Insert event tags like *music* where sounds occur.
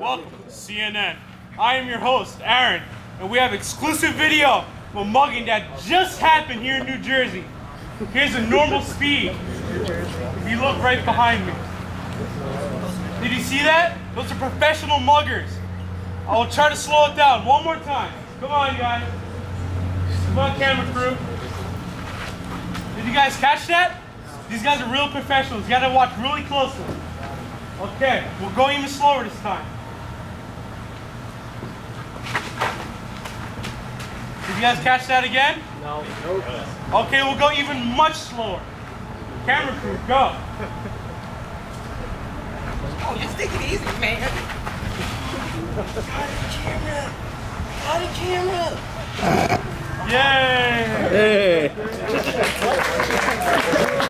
Welcome to CNN. I am your host, Aaron, and we have exclusive video of a mugging that just happened here in New Jersey. Here's a normal speed. If you look right behind me. Did you see that? Those are professional muggers. I will try to slow it down one more time. Come on, guys. Come on, camera crew. Did you guys catch that? These guys are real professionals. You gotta watch really closely. Okay, we'll go even slower this time. You guys catch that again? No. Okay, we'll go even much slower. Camera crew, go. *laughs* Oh, just take it easy, man. *laughs* Got of camera. Got of camera. Yay! Hey.